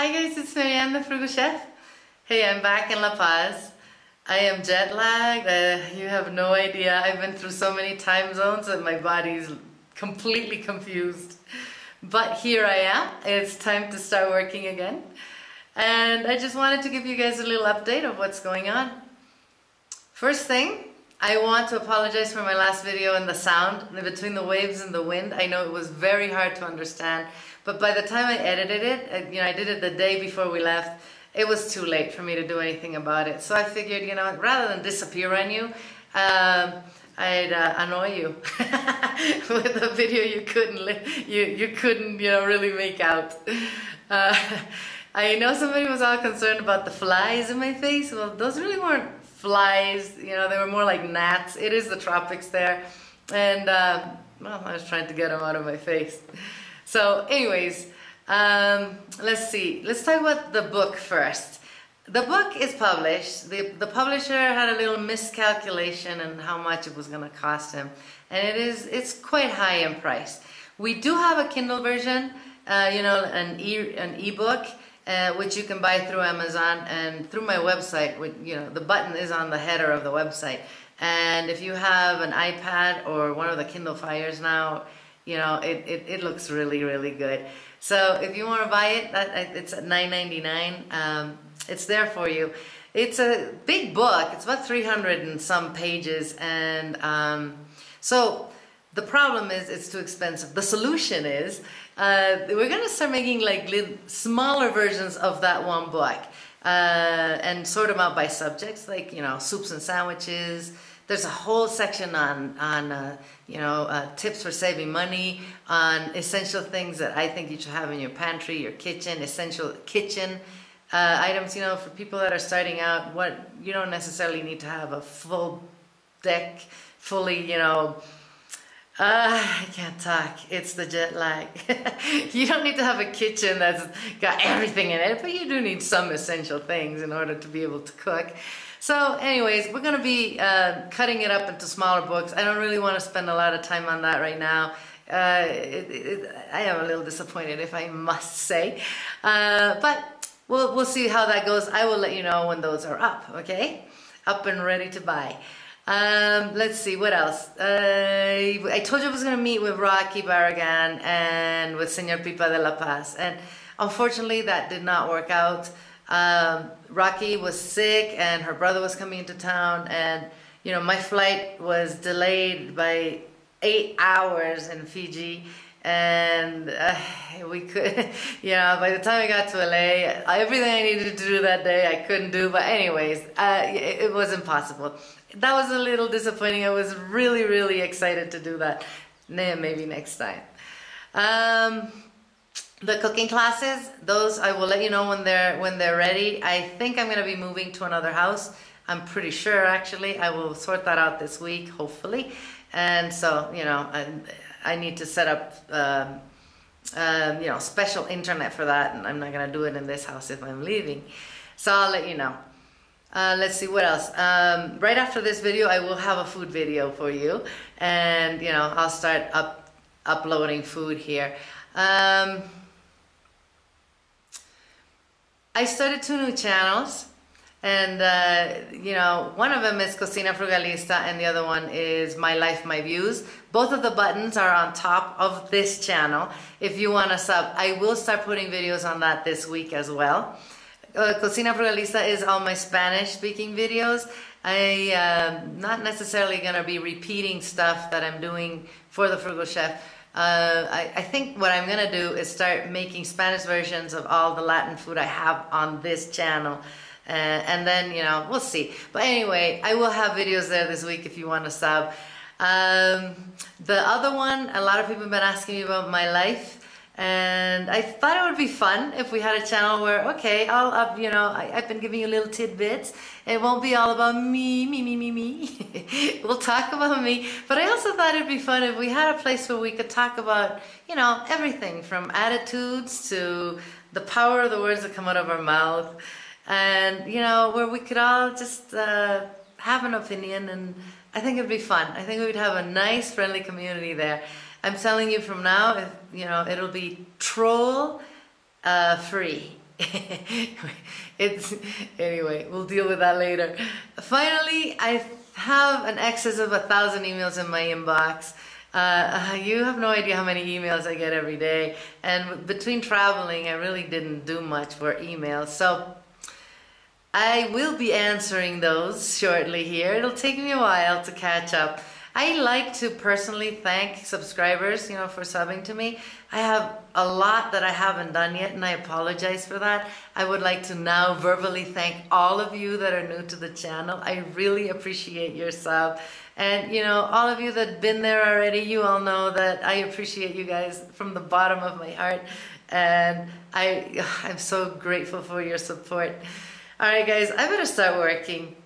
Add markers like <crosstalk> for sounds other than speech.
Hi guys, it's Marianne the Frugal Chef. Hey, I'm back in La Paz. I am jet lagged. Uh, you have no idea. I've been through so many time zones that my body's completely confused. But here I am. It's time to start working again. And I just wanted to give you guys a little update of what's going on. First thing, I want to apologize for my last video and the sound between the waves and the wind. I know it was very hard to understand, but by the time I edited it, uh, you know, I did it the day before we left, it was too late for me to do anything about it. So I figured, you know, rather than disappear on you, um, I'd uh, annoy you <laughs> with a video you couldn't you you couldn't you know really make out. Uh, <laughs> I know somebody was all concerned about the flies in my face. Well, those really weren't flies, you know, they were more like gnats. It is the tropics there. And, uh, well, I was trying to get them out of my face. So anyways, um, let's see. Let's talk about the book first. The book is published. The, the publisher had a little miscalculation in how much it was going to cost him. And it is, it's quite high in price. We do have a Kindle version, uh, you know, an e an ebook uh, which you can buy through Amazon and through my website. You know, the button is on the header of the website. And if you have an iPad or one of the Kindle Fires now, you know, it, it, it looks really, really good. So if you want to buy it, that, it's at $9.99. Um, it's there for you. It's a big book. It's about 300 and some pages. And um, so the problem is it's too expensive. The solution is uh, we're going to start making like little, smaller versions of that one book uh, and sort them out by subjects, like, you know, soups and sandwiches. There's a whole section on, on uh, you know, uh, tips for saving money, on essential things that I think you should have in your pantry, your kitchen, essential kitchen uh, items, you know, for people that are starting out, what you don't necessarily need to have a full deck, fully, you know, uh, I can't talk. It's the jet lag. <laughs> you don't need to have a kitchen that's got everything in it, but you do need some essential things in order to be able to cook. So anyways, we're going to be uh, cutting it up into smaller books. I don't really want to spend a lot of time on that right now. Uh, it, it, I am a little disappointed if I must <laughs> say. Uh, but we'll, we'll see how that goes. I will let you know when those are up, okay? Up and ready to buy. Um, let's see, what else? Uh, I told you I was going to meet with Rocky Barragan and with Senor Pipa de la Paz. And unfortunately, that did not work out. Um, Rocky was sick and her brother was coming into town. And, you know, my flight was delayed by eight hours in Fiji and uh, we could, <laughs> you know, by the time I got to LA, everything I needed to do that day I couldn't do. But anyways, uh, it, it was impossible. That was a little disappointing. I was really, really excited to do that. Maybe next time. Um, the cooking classes, those I will let you know when they're when they're ready. I think I'm gonna be moving to another house. I'm pretty sure actually. I will sort that out this week, hopefully. And so, you know, I, I need to set up, um, um, you know, special internet for that, and I'm not gonna do it in this house if I'm leaving. So I'll let you know. Uh, let's see what else. Um, right after this video, I will have a food video for you, and you know, I'll start up uploading food here. Um, I started two new channels. And, uh, you know, one of them is Cocina Frugalista and the other one is My Life, My Views. Both of the buttons are on top of this channel. If you want to sub, I will start putting videos on that this week as well. Uh, Cocina Frugalista is all my Spanish speaking videos. I am uh, not necessarily going to be repeating stuff that I'm doing for the Frugal Chef. Uh, I, I, think what I'm going to do is start making Spanish versions of all the Latin food I have on this channel. Uh, and then, you know, we'll see. But anyway, I will have videos there this week if you want to sub. Um, the other one, a lot of people have been asking me about my life. And I thought it would be fun if we had a channel where, okay, I'll, you know, I, have been giving you little tidbits. It won't be all about me, me, me, me, me. <laughs> we'll talk about me. But I also thought it'd be fun if we had a place where we could talk about, you know, everything from attitudes to the power of the words that come out of our mouth and you know where we could all just uh, have an opinion and I think it'd be fun. I think we'd have a nice friendly community there. I'm telling you from now, if, you know, it'll be troll uh, free. <laughs> it's anyway, we'll deal with that later. Finally, I have an excess of a thousand emails in my inbox. Uh, you have no idea how many emails I get every day, and between traveling, I really didn't do much for emails. So I will be answering those shortly here. It'll take me a while to catch up. I like to personally thank subscribers, you know, for subbing to me. I have a lot that I haven't done yet and I apologize for that. I would like to now verbally thank all of you that are new to the channel. I really appreciate your sub. And you know, all of you that have been there already, you all know that I appreciate you guys from the bottom of my heart. And I, <sighs> I'm so grateful for your support. All right, guys, I better start working.